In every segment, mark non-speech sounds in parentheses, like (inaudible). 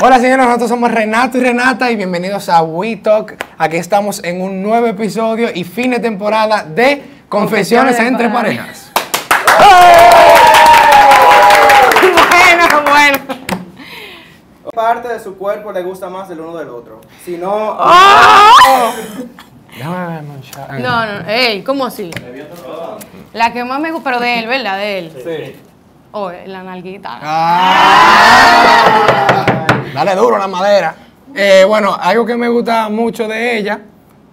Hola señores, nosotros somos Renato y Renata y bienvenidos a We Talk. Aquí estamos en un nuevo episodio y fin de temporada de Confesiones entre parejas. parejas. Bueno, bueno. parte de su cuerpo le gusta más el uno del otro. Si no, Déjame ver, mancha- No, no, ey, ¿cómo así? La que más me gusta, pero de él, ¿verdad? De él. sí. Oh, la nalguita. Ah. Dale duro la madera. Eh, bueno, algo que me gusta mucho de ella,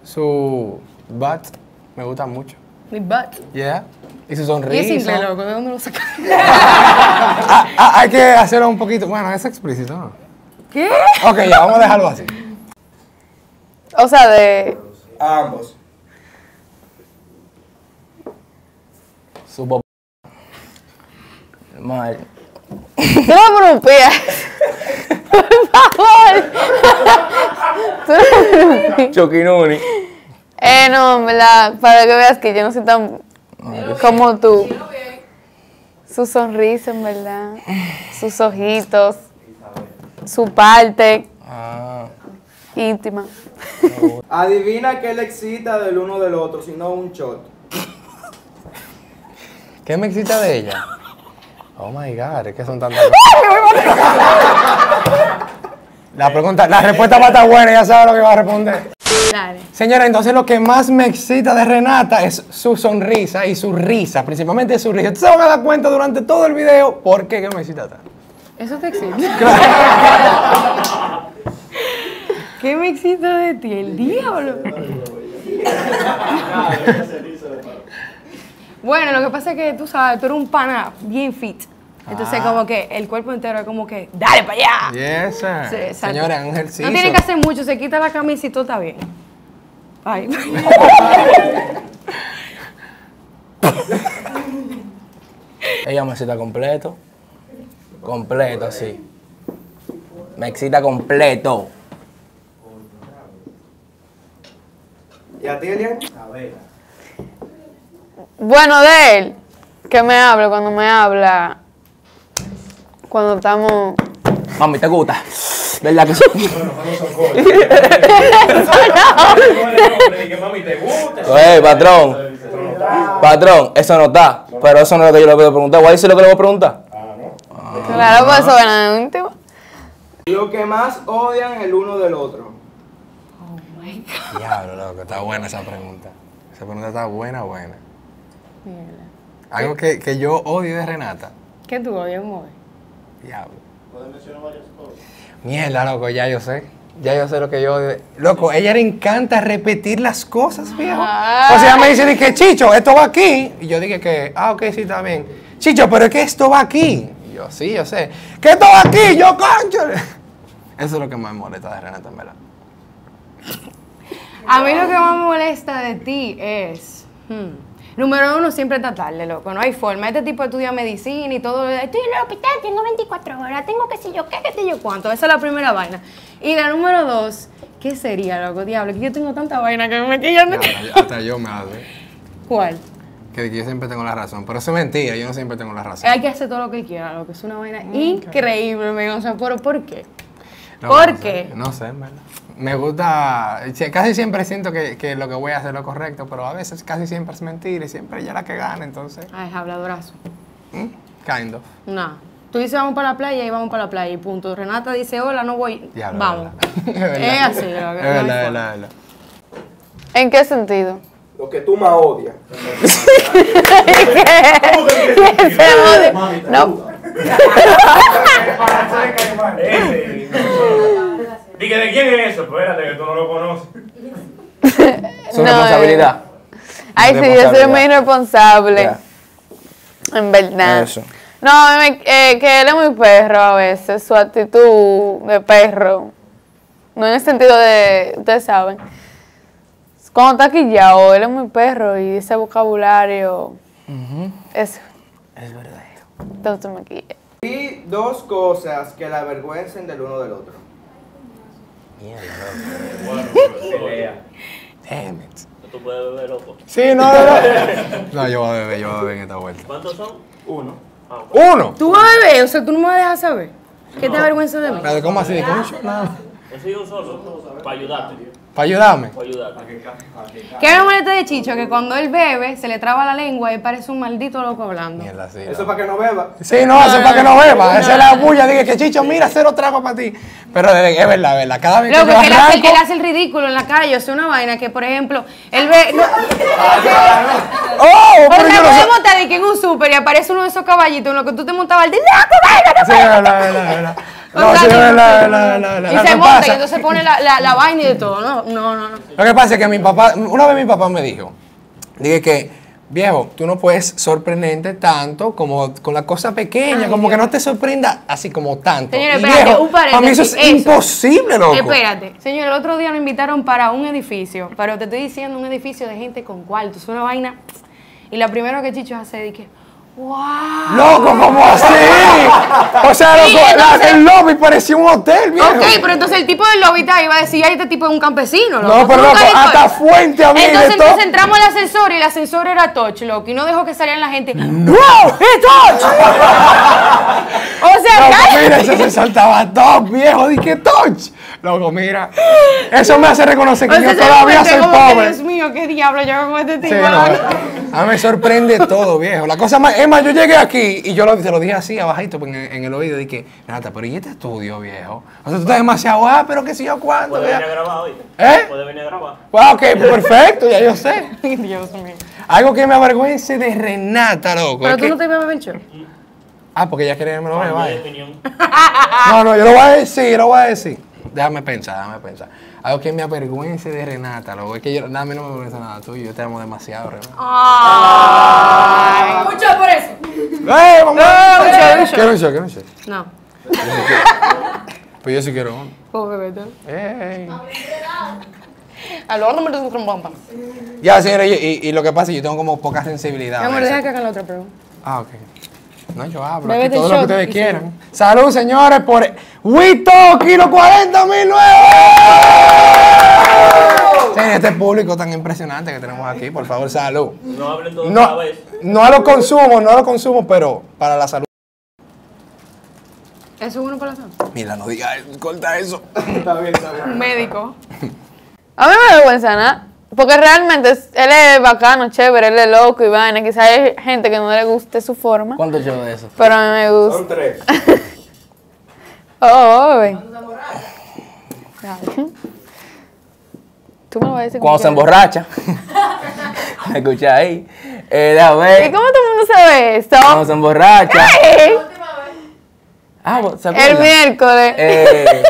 su butt, me gusta mucho. Mi butt. Yeah. Y su Y es sonrisa. simple, loco, ¿de dónde lo sacas? (laughs) Ah, ah, hay que hacerlo un poquito. Bueno, es explícito, ¿no? ¿Qué? Ok, ya, vamos a dejarlo así. O sea, de. A ambos. Su. Mal. Tú no me rompías. Por favor. Tú no me rompías. Choquinuni. Eh, no, en verdad, para que veas que yo no soy tan como tú. Su sonrisa, en verdad. Sus ojitos. Su parte Ah. íntima. Adivina qué le excita del uno del otro, si no un shot. ¿Qué me excita de ella? Oh my god, es que son tantas (laughs) La pregunta, la respuesta va a estar buena, ya sabe lo que va a responder. Dale. Señora, entonces lo que más me excita de Renata es su sonrisa y su risa, principalmente su risa. Ustedes se van a dar cuenta durante todo el video por qué que me excita tanto. ¿Eso te excita? (laughs) ¿Qué me excita de ti? El diablo. (laughs) Bueno, lo que pasa es que tú sabes, tú eres un pana bien fit. Entonces, Ah. como que el cuerpo entero es como que, dale para allá. Yes, sir. Sí. Señora, un ejercicio. No tiene que hacer mucho, se quita la camisa y todo está bien. Ay. (laughs) Ella me excita completo. Completo, sí. Me excita completo. ¿Y a ti, Elian? Bueno, de él, que me habla cuando me habla. Cuando estamos. Mami, ¿te gusta? ¿Verdad que sí? (laughs) (laughs) Ey, patrón. Patrón, eso no está. Pero eso no es lo que yo le voy a preguntar. ¿Cuál es lo que le voy a preguntar? Claro, por eso en íntimo. Lo que más odian el uno del otro. Diablo, loco, está buena esa pregunta. Esa pregunta está buena, buena. Algo que, que yo odio de Renata. ¿Qué tú odias, mueve? Diablo. Mierda, loco, ya yo sé. Ya yo sé lo que yo. Loco, ella le encanta repetir las cosas, viejo. O sea, me dice, que Chicho, esto va aquí. Y yo dije que, ah, ok, sí, está bien. Chicho, pero es que esto va aquí. Y yo, sí, yo sé. Que esto va aquí, yo, concho. (laughs) Eso es lo que más me molesta de Renata, en verdad. A mí lo que más me molesta de ti es. hmm, número uno, siempre está tarde, loco. No hay forma. Este tipo estudia medicina y todo. Estoy en el hospital, tengo 24 horas, tengo qué sé yo qué, qué sé yo cuánto. Esa es la primera vaina. Y la número dos, ¿qué sería, loco? Diablo, que yo tengo tanta vaina que me que ya no- Hasta yo me hago. ¿Cuál? Que yo siempre tengo la razón. Pero eso es mentira, yo no siempre tengo la razón. Hay que hacer todo lo que quiera, loco. Es una vaina increíble, men. O sea, ¿pero por qué? No, ¿Por no sé, qué? No sé, en verdad. Me gusta, casi siempre siento que, que lo que voy a hacer es lo correcto, pero a veces casi siempre es mentira y siempre ella es la que gana, entonces, Ay, es habladorazo. mm, kind of. No. Tú dices vamos para la playa y vamos para la playa y punto. Renata dice hola, no voy. Vamos. (laughs) Es verdad. Es así, Es verdad, es verdad, es verdad. ¿En qué sentido? Lo que tú más odias. (laughs) Se odia. No, Dije, ¿de quién es eso? Espérate, que tú no lo conoces. Su No, responsabilidad. Ay, sí, yo soy muy irresponsable. Ya. En verdad. Eso. No, a mí me- eh, que él es muy perro a veces, su actitud de perro. No en el sentido de, ustedes saben. Cuando está quillado, él es muy perro y ese vocabulario. Eso. Es verdad. Y dos cosas que la avergüencen del uno del otro. Damn it. Tú puedes beber, loco. Sí, no, no, no. No, yo voy a beber, yo voy a beber en esta vuelta. ¿Cuántos son? Uno. Ah. ¡Uno! Tú vas a beber, o sea, tú no me dejas saber. ¿Qué te avergüenza de mí? ¿Cómo así? ¿Cómo? Nada. Yo soy un solo para ayudarte. Para ayudarme. Para. ¿Qué me molesta de Chicho? Que cuando él bebe, se le traba la lengua y parece un maldito loco hablando. Mierda, sí. Eso es para que no beba. Sí, no, eso es para que no beba. Esa es la bulla. Dije que Chicho, mira, cero trago para ti. Pero es verdad, es verdad. Cada vez que yo que él hace, él hace el ridículo en la calle, hace una vaina que, por ejemplo, él ve. No, (laughs) ¡Oh! o Pero sea, no sé... podemos estar que en un súper y aparece uno de esos caballitos en los que tú te montabas ¡Loco, venga, Sí, es verdad, es verdad, es verdad. No, sí, es verdad, es verdad. Y se monta y entonces pone la, la, la vaina y de todo. No, no, no. no. Lo que pasa es que mi papá, una vez mi papá me dijo, dije que, viejo, tú no puedes sorprenderte tanto como con la cosa pequeña, Ay, como que no te sorprenda así como tanto. Señores, espérate, viejo, un paréntesis. Para mí eso es imposible, loco. Espérate, señor, el otro día nos invitaron para un edificio, pero te estoy diciendo un edificio de gente con cuartos, una vaina. Y lo primero que Chicho hace es que, ¡wow! Loco, ¿cómo así? (laughs) O sea, Sí, loco, la- entonces- el lobby parecía un hotel, viejo. Ok, pero entonces el tipo del lobby está, iba a decir, ay, este tipo es un campesino, loco. No, pero loco, hasta eso. fuente y de Entonces, entonces entramos al ascensor y el ascensor era touch, loco, y no dejó que salieran la gente. ¡No! ¡Es (laughs) O sea, Loco, mira, ese se saltaba top, viejo. Dije, touch. Loco, mira. Eso me hace reconocer que O sea, yo todavía soy que, pobre. Dios mío, qué diablo, yo con este Sí, tipo. no, a mí me sorprende todo, viejo. La cosa más, es más, yo llegué aquí y yo lo, te lo dije así, abajito, en, en el oído, dije, Renata, pero ¿y este estudio, viejo? O sea, tú estás demasiado, ah, pero que si yo cuánto, Puede venir a grabar hoy. ¿Eh? Puede venir a grabar. Wow, ok, pues perfecto, ya yo sé. (laughs) Dios mío. Algo que me avergüence de Renata, loco. Pero tú que- no te ibas a show. Ah, porque ella quería que me lo eh. No, no, yo lo voy a decir, lo voy a decir. Déjame pensar, déjame pensar. Algo que me avergüence de Renata, loco. Es que yo, a mí no me avergüenza nada tuyo, yo te amo demasiado, Renata. Ay. Mucho por eso. ¡Eh, shot, un shot. Quiero un shot, quiero un. No. Pues yo sí quiero uno. Pobre bebé. Ey. Al horno me lo un bomba. Ya, señores, y, y- y lo que pasa es que yo tengo como poca sensibilidad. Mi amor, deja que hagan la otra pregunta. Ah, ok. No, yo hablo. Aquí, todo lo que ustedes quieran. Salud, señores, por Wito, kilo 40 mil nuevos. Señores, este público tan impresionante que tenemos aquí, por favor, salud. No hablen todos No, vez. no a lo consumo, no a lo consumo, pero para la salud. ¿Eso es la salud? Mira, no diga eso, corta eso. Está bien, está bien. Un médico. A mí me da vergüenza nada. Porque realmente es- él es bacano, chévere, él es loco y vaina. Quizá hay gente que no le guste su forma. ¿Cuántos shows de eso? Pero a mí me gusta. Son tres. (laughs) Oh, oh. Dale. (laughs) Tú me lo vas a decir. Cuando se emborracha. (laughs) Escucha ahí. Eh, déjame ver. ¿Y cómo todo el mundo sabe esto? Cuando se emborracha. ¡Ey! Ah, ¿se El miércoles. Eh,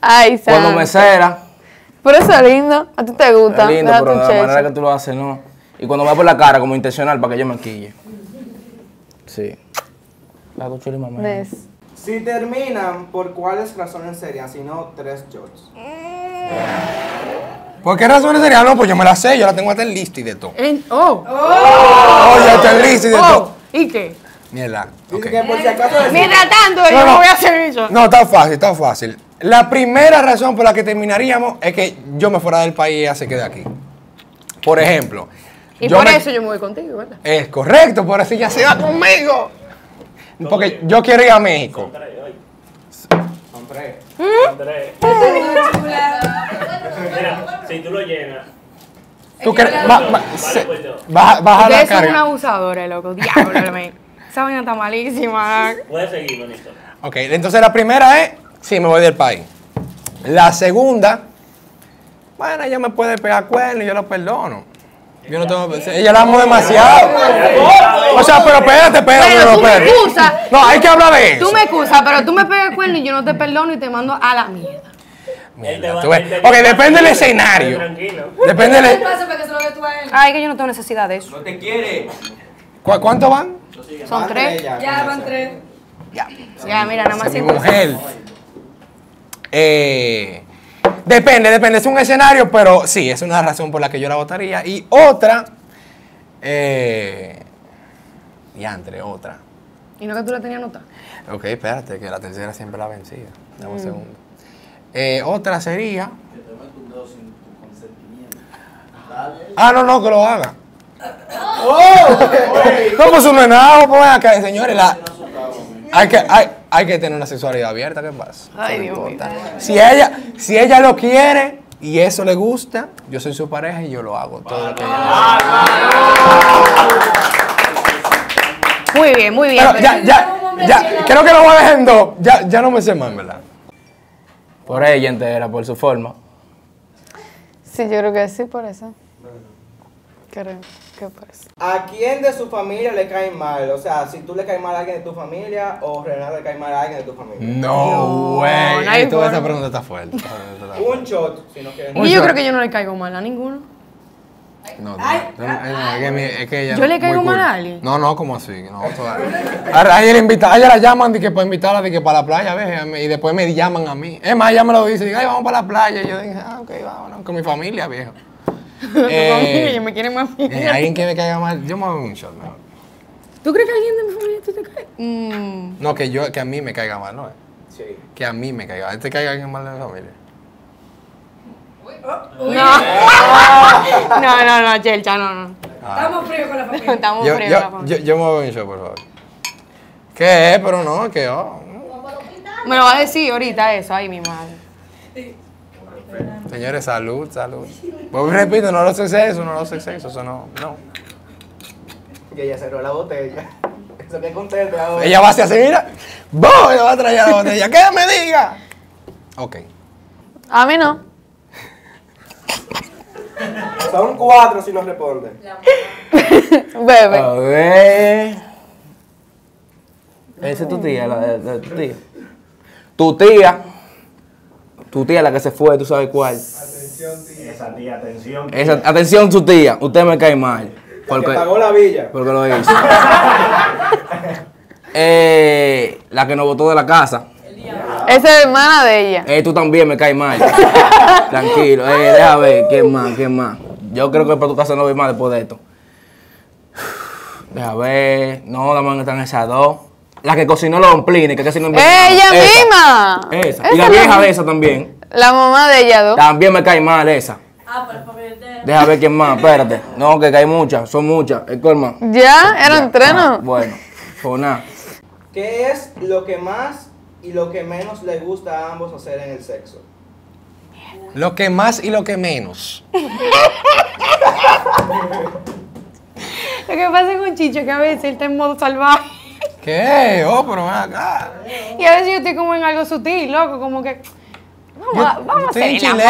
Ay, cuando mesera. Pero eso es lindo. A ti te gusta. Es lindo, pero de la manera que tú lo haces, no. Y cuando va por la cara, como intencional, para que yo me quille. Sí. Hago chulo y mamá. Ves. Si terminan, ¿por cuáles razones serían? Si no, tres shots. ¿Por qué razones serían? No, pues yo me la sé, yo la tengo hasta en lista y de todo. En- oh. Hasta en lista y de Oh. todo. ¿Y qué? Mierda. Dice ok. que por si acaso decimos- Mientras tanto, yo no. voy a hacer eso. No, está fácil, está fácil. La primera razón por la que terminaríamos es que yo me fuera del país y ella se quede aquí. Por ejemplo. Y por me- eso yo me voy contigo, ¿verdad? Es correcto, por eso ella se va conmigo. Porque yo quiero ir a México. Andrés. Mira, si tú lo llenas, Tú quieres- va- va- se- yo. baja, baja la Ustedes son un carga. abusador, loco. Diablo, (laughs) me. Esa vaina está malísima. puedes seguir, bonito. Ok, entonces la primera es, sí, me voy del país. La segunda, bueno, ella me puede pegar cuernos y yo lo perdono. Yo no tengo, ella la amo demasiado. O sea, pero espérate, espérate, no, tú me espérate. excusas. No, hay que hablar de eso. Tú me excusas, pero tú me pegas cuerno y yo no te perdono y te mando a la mierda. Mierda, tú ves. Ok, depende del escenario. Tranquilo. Depende ¿Qué del... Ay, que yo no tengo necesidad de eso. No te quiere. ¿Cu- ¿Cuánto van? Son tres. ya, Ya van tres. Ya, mira, nada más mi cinco. mujer. Eh, depende, depende. Es un escenario, pero sí, es una razón por la que yo la votaría. Y otra, eh, diantre, otra. ¿Y no que tú la tenías nota? Ok, espérate, que la tercera siempre la vencida. Dame un segundo. Eh, otra sería. Ah, no, no, que lo haga. (laughs) No, pues un menado, pues acá, señores. La, hay que, hay, hay que tener una sexualidad abierta, ¿qué pasa? Ay, Dios mío. importa. Si ella, si ella lo quiere y eso le gusta, yo soy su pareja y yo lo hago todo lo que ella Muy bien, muy bien. Pero ya, ya, ya, creo que lo voy a dejar en dos. Ya, ya no me sé más, ¿verdad? Por ella entera, por su forma. Sí, yo creo que sí, por eso. Creo que por eso. ¿A quién de su familia le cae mal? O sea, si tú le caes mal a alguien de tu familia o Renato le cae mal a alguien de tu familia. No, güey. no Toda esa pregunta está fuerte. Un shot, si no quieres. Y yo creo que yo no le caigo mal a ninguno. No, no, no, no, es que mi- es que ella ¿Yo le caigo mal a alguien? No, no, como así? No, a, a ella, le invita, a ella la llaman de que para invitarla de que para la playa, ¿ves? Y después me llaman a mí. Es más, ella me lo dice, dice, ay, vamos para la playa. Y yo dije, ah, ok, vámonos, con mi familia, viejo. (laughs) Eh, me quieren más. eh, alguien que me caiga mal, yo me voy a un shot, mejor. ¿Tú crees que alguien de mi familia te cae? Mm, No, que yo, que a mí me caiga mal, ¿no? Sí. Que a mí me caiga. ¿A ti te caiga alguien mal de mi familia? (laughs) no. no, no, no, Chelcha, no, no. Estamos fríos con la familia. Estamos Yo, fríos yo, con la yo, familia. yo me voy a un shot, por favor. ¿Qué es? Pero no, que oh. Me lo va a decir ahorita eso, ay, mi madre. Señores, salud, salud. Pues repito, no los excesos, no los excesos, eso no, no. Y ella cerró la botella. (laughs) Eso que contento ahora. Ella va hacia así, mira. ¡Bum! Ella va a traer la botella. ¿Qué me diga? Ok. A mí no. Son cuatro si no responde. (laughs) Bebe. A ver. Esa es tu tía, la de, de tu tía. Tu tía. Tu tía, la que se fue, tú sabes cuál. Esa tía, atención. Esa, atención, su tía. Usted me cae mal. La Porque, pagó la villa. porque lo hizo. (laughs) eh, la que nos botó de la casa. Esa es hermana de ella. Eh, tú también me caes mal. (laughs) Tranquilo. Eh, deja ver. ¿Quién más? ¿Quién más? Yo creo que para tu casa no voy más después de esto. Deja ver. No, la man están esas dos. La que cocinó los domplines, que casi no ¡Ella Esa. misma! Esa. Y la vieja de esa también. La mamá de ella dos. También me cae mal esa. Ah, pero familia entera. Deja ver quién más, espérate. No, que cae muchas, son muchas. El colma. ¿Ya? ¿Eran tres, no? Bueno, pues nada. ¿Qué es lo que más y lo que menos le gusta a ambos hacer en el sexo? Lo que más y lo que menos. (laughs) Lo que pasa con Chicho es que a veces él está en modo salvaje. ¿Qué? Oh, pero ven acá. Y a veces yo estoy como en algo sutil, loco, como que. Vamos, Yo- a, yo hacer el amor,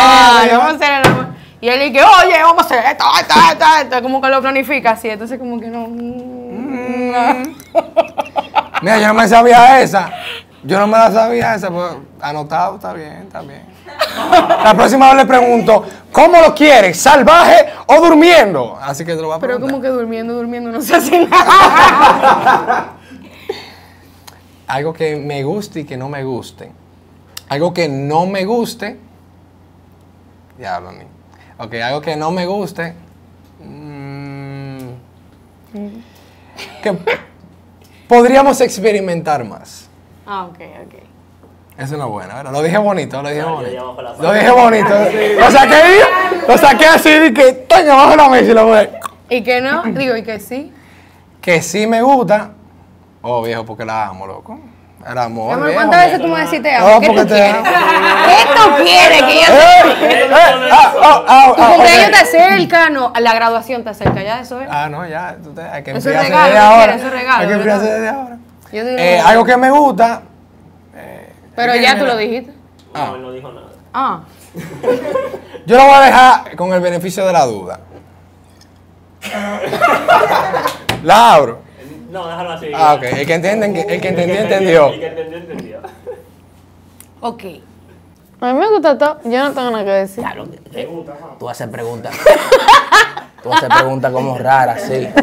vamos a hacer el amor. Y él dice, oye, vamos a hacer esto, esto, esto, esto. Como que lo planifica así. Entonces, como que no. mm, no. (laughs) Mira, yo no me sabía esa. Yo no me la sabía esa, pues anotado, está bien, está bien. (laughs) La próxima vez le pregunto, ¿cómo lo quieres? ¿Salvaje o durmiendo? Así que te lo voy a Pero preguntar. como que durmiendo, durmiendo no se hace nada. (laughs) Algo que me guste y que no me guste. Algo que no me guste. Diablo, ni. Ok, algo que no me guste. mm, que podríamos experimentar más. ah, ok, ok. Es una buena, ¿verdad? Lo dije bonito, lo dije bonito. Lo dije bonito. Lo saqué, lo saqué así de que, toño, abajo de la mesa y lo voy. Y que no, digo, y que sí. Que sí me gusta. Oh, viejo, porque la amo, loco. El amor. Amor. ¿cuántas veces tú me decís te No, amo? ¿Qué porque tú te quieres? amo. ¿Qué tú quieres que yo ¡Eh! ¡Eh! ¡Ah! ¡Ah! ¡Ah! Tu cumpleaños te acerca, no, la graduación te acerca, ya eso es. Ah, no, ya. tú te- hay que Eso es regalo, desde ¿qué ahora. quieres? Eso es regalo, Hay que enfriarse ¿verdad? desde ahora. Yo digo, Eh, algo que me gusta. pero ya tú lo dijiste. No, él no dijo nada. Ah, Yo lo voy a dejar con el beneficio de la duda. (laughs) La abro. No, déjalo así. Ah, ok. El que entiende, el que entendió, entendió. El que entendió, entendió. ok. A mí me gusta todo. Yo no tengo nada que decir. ¿Te gusta, mamá? Tú haces preguntas. (laughs) Tú haces preguntas como raras, sí. (laughs)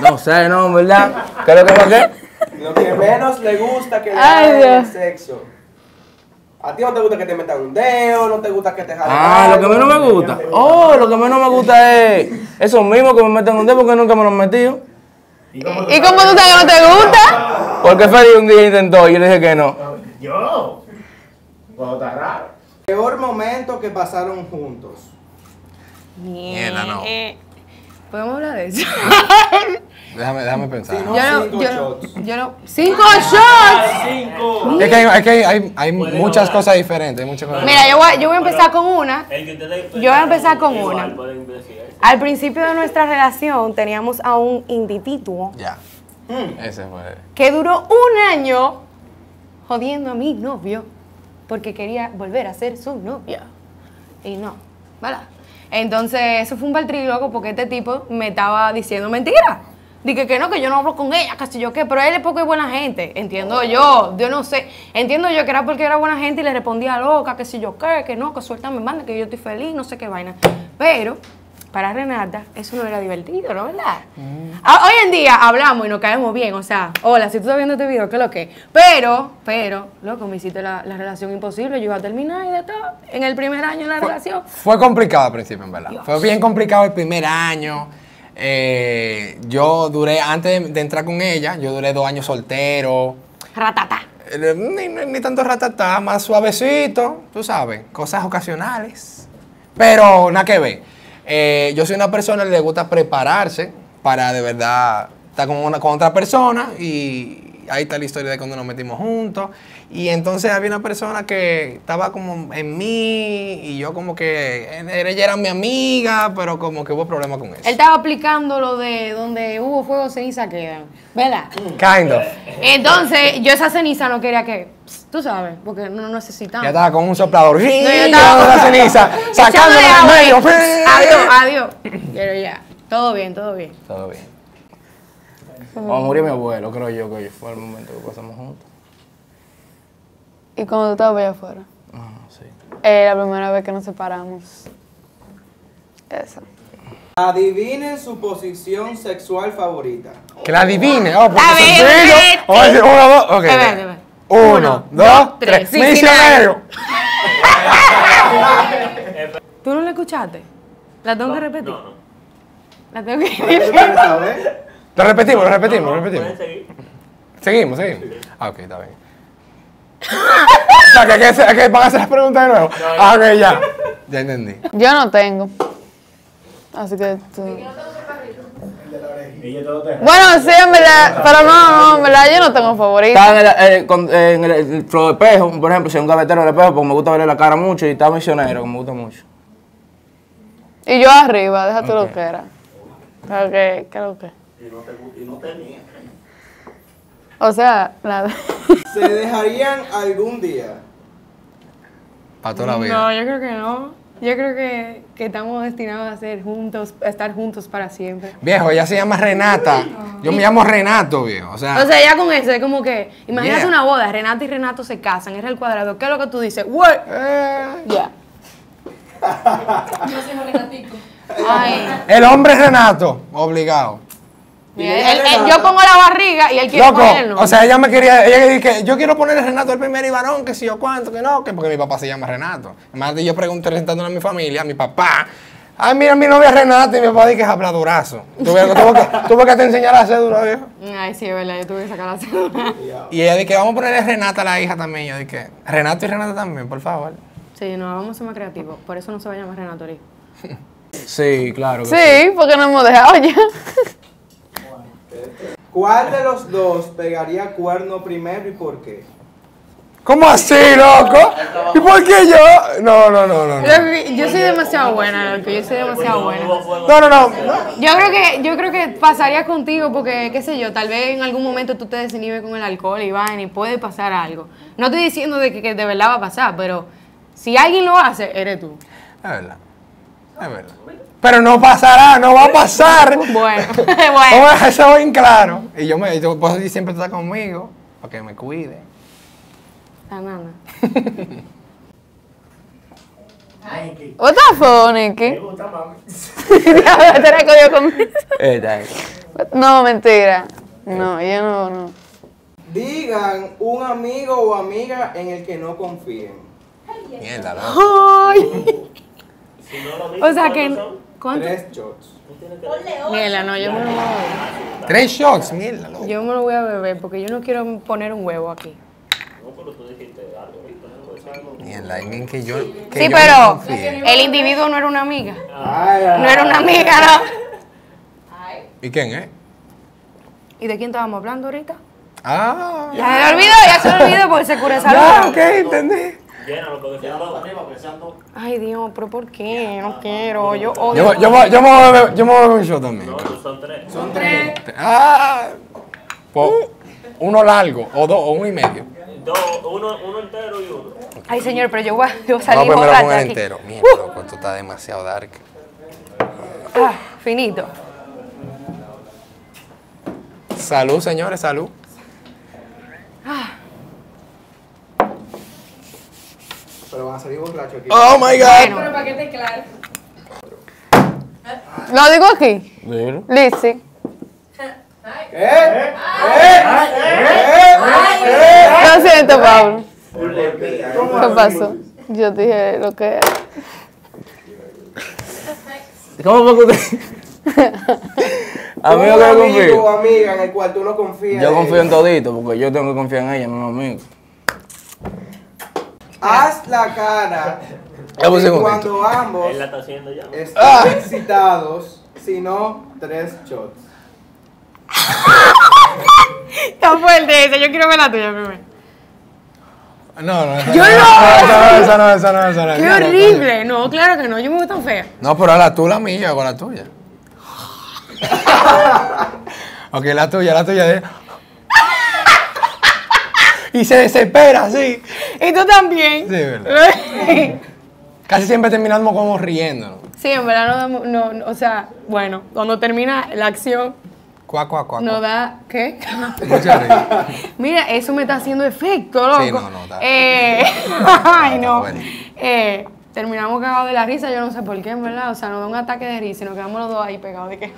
No sé, no, ¿verdad? ¿Qué es lo que (laughs) hacer? Lo que menos le gusta que le hagan el sexo. A ti no te gusta que te metan un dedo, no te gusta que te jalen Ah, lo que menos me gusta. Oh, lo que menos me gusta es eso mismo que me meten un dedo porque nunca me lo han metido. ¿Y cómo tú sabes que no te gusta? Porque Feli un día intentó y yo le dije que no. Yo. Cuando está raro. Peor momento que pasaron juntos. Mierda, no. Eh, ¿Podemos hablar de eso? (laughs) Déjame, déjame pensar. Sí, no. Yo no, cinco yo no, shots. yo no. ¡Cinco shots! Cinco. Es que hay, es que hay, hay, muchas lograr. cosas diferentes. hay Muchas cosas Mira, yo voy, yo voy a empezar con una. El que ustedes Yo voy a empezar con igual, una. Al principio de nuestra relación teníamos a un individuo Ya. Mm. Ese fue. que duró un año jodiendo a mi novio porque quería volver a ser su novia. Y no, ¿verdad? Entonces, eso fue un baltriloco porque este tipo me estaba diciendo mentiras. Dije que no, que yo no hablo con ella, casi yo qué, pero él es porque es buena gente, entiendo yo, yo no sé, entiendo yo que era porque era buena gente y le respondía loca, que si yo qué, que no, que suéltame, manda, que yo estoy feliz, no sé qué vaina. Pero, para Renata, eso no era divertido, ¿no verdad? Ah, Hoy en día hablamos y nos caemos bien, o sea, hola, si tú estás viendo este video, ¿qué es lo que? Pero, pero, loco, me hiciste la, la relación imposible, yo iba a terminar y de todo, en el primer año de la relación. Fue complicado al principio, en verdad. Dios. Fue bien complicado el primer año. Eh, yo duré, antes de, de entrar con ella, yo duré dos años soltero. Ratata. Eh, Ni, ni- tanto ratatá, más suavecito, tú sabes, cosas ocasionales. Pero nada que ver. Eh, yo soy una persona que le gusta prepararse para de verdad estar con, una, con otra persona y ahí está la historia de cuando nos metimos juntos. Y entonces había una persona que estaba como en mí y yo como que ella era mi amiga, pero como que hubo problemas con eso. Él estaba aplicando lo de donde hubo fuego, ceniza quedan, ¿verdad? Kind of. Entonces, yo esa ceniza no quería que, tú sabes, porque no necesitamos. Ya estaba con un soplador. yo (laughs) y estaba- la ceniza, medio. Adiós, adiós. Pero ya, todo bien, todo bien. Todo bien. Cuando murió mi abuelo, creo yo que fue el momento que pasamos juntos. Y cuando tú estabas allá afuera. Ah, sí. Eh, la primera vez que nos separamos. Esa. Adivinen su posición sexual favorita. Que la adivine. Oh, porque A ver, sencillo. vete. Vamos a decir uno, dos. Uno, Uno, dos, dos, tres. tres. Misionero. ¿Tú no la escuchaste? ¿La tengo que repetir? No, no. La tengo que ¿Qué quieres saber? Lo repetimos, lo repetimos, lo No, repetimos. seguir. Seguimos, seguimos. Ah, ok, está bien. (laughs) o sea, que, van a hacer las preguntas de nuevo. Ah, ok, ya. Ya entendí. Yo no tengo. Así que tú. Bueno, sí, en verdad. Pero no, no, en verdad yo no tengo favorito. Está en el, eh, con- en el, el flow de espejo, por ejemplo, si es un gavetero del espejo, porque me gusta verle la cara mucho y está misionero, que me gusta mucho. Y yo arriba, déjate lo que era. Que, claro que. Y no, te, y no. O sea, nada. ¿Se dejarían algún día? Para toda la vida. No, yo creo que no. Yo creo que, que estamos destinados a ser juntos, a estar juntos para siempre. Viejo, ella se llama Renata. Yo me llamo Renato, viejo. O sea, O sea, ya con eso, es como que, imagínate Yeah. una boda, Renato y Renato se casan, es el cuadrado. ¿Qué es lo que tú dices? What? eh, Ya. Yo soy Renatico. Ay. el hombre es Renato, obligado. Mira, él- él- yo pongo la barriga y él quiere Loco, ponerlo. o sea, ella me quería, ella dice que yo quiero ponerle Renato el primer y varón, que si yo cuánto, que no, que porque mi papá se llama Renato. Además, yo pregunté presentándole a mi familia, a mi papá, ay, mira, mi novia es Renata, y mi papá dice que es habladorazo. Tuve, tuve que, tuve que te enseñar la cédula, viejo. Ay, sí, es verdad, yo tuve que sacar la cédula. Y ella dice que vamos a ponerle Renata a la hija también. Yo dije, Renato y Renata también, por favor. Sí, no, vamos a ser más creativos. Por eso no se va a llamar Renato. (laughs) Sí, claro. que Sí, porque no hemos dejado ya. (laughs) ¿Cuál de los dos pegaría cuerno primero y por qué? ¿Cómo así, loco? ¿Y por qué yo? No, no, no, no. No, Yo, soy demasiado buena, loco, yo soy demasiado buena. no, no. no. Yo creo que, yo creo que pasaría contigo porque, qué sé yo, tal vez en algún momento tú te desinhibes con el alcohol y vaina y puede pasar algo. No estoy diciendo de que, que de verdad va a pasar, pero si alguien lo hace, eres tú. Es verdad. Es verdad. Pero no pasará, no va a pasar. (laughs) Bueno, (laughs) bueno. eso bien claro. Y yo me, yo puedo decir siempre está conmigo, para que me cuide. Ah, nana. (laughs) What the fuck, Nicky? Me gusta, mami. Diablo, te la cogió conmigo. Es. No, mentira. No, yo no, no. Digan un amigo o amiga en el que no confíen. Mierda. Ay. No lo dices, O sea que. ¿Cuánto? Tres shots. Mierda, no, yo me lo voy a beber. Tres shots, mierda, loco. Yo me lo voy a beber porque yo no quiero poner un huevo aquí. No, pero tú dijiste algo. ¿no? Mierda, alguien que yo. que Sí, yo pero no el individuo no era una amiga. Ay, ay. No era una amiga, ¿no? ¿Y quién, eh? ¿Y de quién estábamos hablando ahorita? Ah, Ya se me olvidó, ya se me olvidó porque se cura esa ya, luz. ok, entendí. Llénalo, porque no, arriba. Ay, Dios, pero ¿por qué? No quiero, yo odio. Yo, yo, me- yo me voy a beber- yo me voy a beber un shot también. no, son tres. Son tres. Ah, po- uno largo, o dos, o uno y medio. Dos, uno, uno entero y uno. Ay, señor, pero yo voy a, yo borracha con el aquí. entero. Mierda, loco, esto está demasiado dark. Ah, finito. Salud, señores, salud. Pero van a salir borrachos aquí. Oh my god. Bueno, Pero para que esté claro. Lo digo aquí. Dilo. Lizzy. ¿Eh? Lo siento, Pablo. ¿Qué pasó? Yo dije lo que era. ¿Cómo fue que usted? Amigo que yo confío. amiga en el cual tú no confías. Yo confío en todito, porque yo tengo que confiar en ella, no en amigo. Haz la cara un cuando ambos Él la está haciendo ya. están excitados, si no, tres shots. Está fuerte esa, yo quiero ver la tuya primero. No, no, esa Yo no. no. Esa no, esa no, esa no. ¡Qué horrible! No, claro que no, yo me veo tan fea. No, pero la tú la mía con la tuya. (laughs) ok, la tuya, la tuya de. Y se desespera, sí. Y tú también. Sí, verdad. (laughs) Casi siempre terminamos como riendo. Sí, en verdad no damos, no, no, o sea, bueno, cuando termina la acción, Cuá, cuá, cuá. nos cuá. da, ¿qué? Mucha risa. (laughs) Mira, eso me está haciendo efecto, loco. Sí, no, no, (laughs) está- Eh, ay, no. Bueno. Eh, terminamos cagados de la risa, yo no sé por qué, en verdad. O sea, nos da un ataque de risa y nos quedamos los dos ahí pegados de que.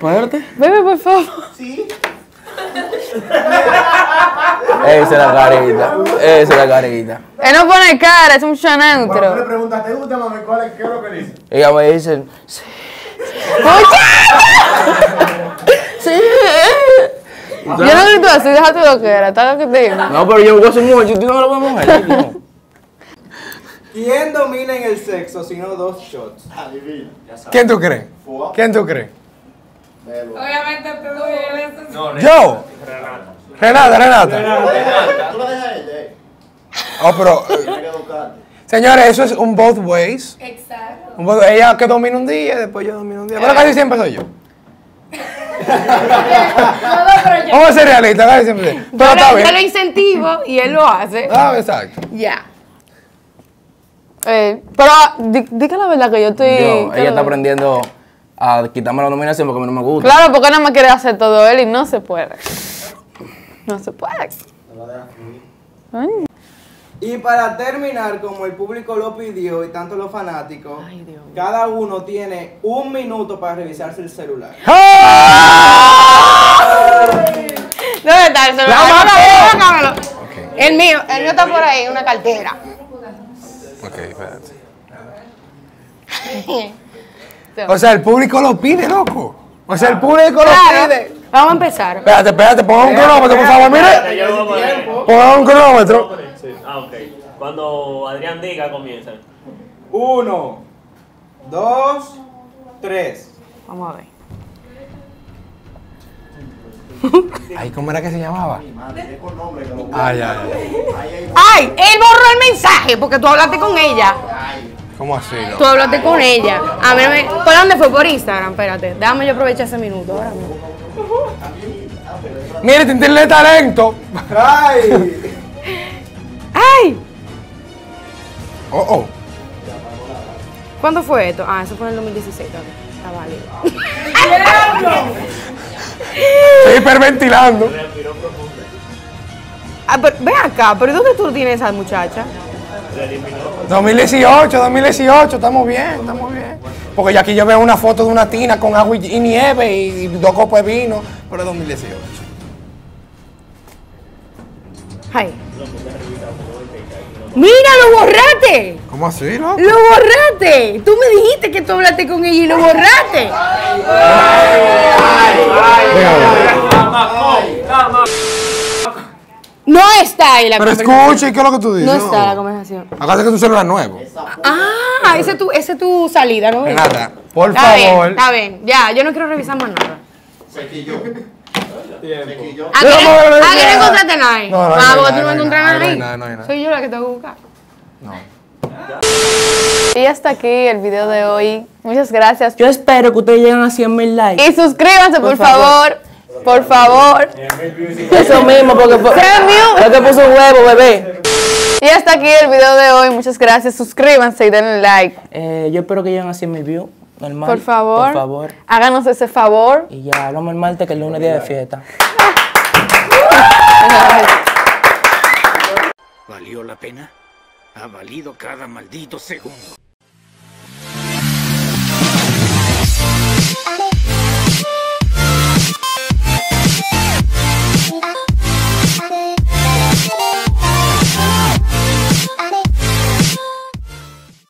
Fuerte. (laughs) Bebe, por favor. Esa es la carita. Esa es la carita. Él no pone cara, es un show Cuando tú le preguntas, ¿te gusta, mami? ¿Cuál es, ¿Qué es lo que dice? Ella me dice, sí. Sí. Yo no grito así, déjate lo que era, está lo que te digo. No, pero yo gozo mucho, tú no lo puedes mujer. No. ¿Quién domina en el sexo si no dos shots? Adivina. Ya sabes. ¿Quién tú crees? Fua. ¿Quién tú crees? Obviamente te doy el Yo. Renata, Renata. Tú lo dejas a ella, eh. Oh, pero. Señores, eso es un both ways. Exacto. Un both- ella que domina un día, después yo domino un día. Pero casi siempre soy (laughs) yo. Vamos a ser realistas, casi siempre soy yo. Pero Yo, está lo, yo lo bien. incentivo y él lo hace. Ah, exacto. Ya. Eh, pero di, di que la verdad que yo estoy. Yo, ella la está aprendiendo a quitarme la nominación porque a mí no me gusta. Claro, porque nada más quiere hacer todo él y no se puede. No se puede. Ay, Y para terminar, como el público lo pidió y tanto los fanáticos, Ay, cada uno tiene un minuto para revisarse el celular. ¿Dónde está el celular? El mío, el mío está por ahí, una cartera. (laughs) O sea, el público lo pide, loco. O sea, el público lo Claro. pide. Vamos a empezar. Espérate, espérate, ponga un cronómetro, por favor, mire. Ponga un cronómetro. Sí. Ah, ok. Cuando Adrián diga, comienza. Uno, dos, tres. Vamos a ver. (laughs) Ay, ¿cómo era que se llamaba? Ay, ay, ay. ¡Ay! Él borró el mensaje porque tú hablaste con ella. ¿Cómo así, no? Tú hablaste con ella. A mí no me... ¿Por dónde fue? Por Instagram, espérate. Déjame yo aprovechar ese minuto ahora mismo. Mire, Tintín talento. ¡Ay! (laughs) ¡Ay! Oh, oh. ¿Cuándo fue esto? Ah, eso fue en el 2016. ok. Está válido. (laughs) Estoy hiperventilando. Ah, pero, ven acá, pero ¿dónde tú tienes a esa muchacha? Le eliminó. 2018, 2018, estamos bien, estamos bien. Porque ya aquí yo veo una foto de una tina con agua y nieve y, dos copas de vino, pero es 2018. Ay. ¡Mira, lo borraste! ¿Cómo así, no? ¡Lo borraste! Tú me dijiste que tú hablaste con ella y lo borraste. No está ahí la Pero conversación. escucha, ¿y qué es lo que tú dices? No está la conversación. Acuérdate que tu celular es nuevo. Ah, ese es tu, ese es tu salida, ¿no? Renata, por Está favor. bien, está bien. Ya, yo no quiero revisar más nada. ¿A No, qué, no, no, no, ¿a qué no, no no. encontraste ahí? No, no, ah, no, porque no, tú no no, encontraste no, no, no, no, no. Soy yo la que tengo que buscar. Y hasta aquí el video de hoy. Muchas gracias. Yo espero que ustedes lleguen a 100 mil likes. Y suscríbanse, por, favor. Por favor. Eso mismo, porque fue Sean views. lo que puso un huevo, bebé. Y hasta aquí el video de hoy. Muchas gracias. Suscríbanse y denle like. Eh, yo espero que lleguen a 100 mil views. Por favor. Por favor. Háganos ese favor. Y ya, hablamos el martes que el lunes día de fiesta. (laughs) ¿Valió la pena? Ha valido cada maldito segundo.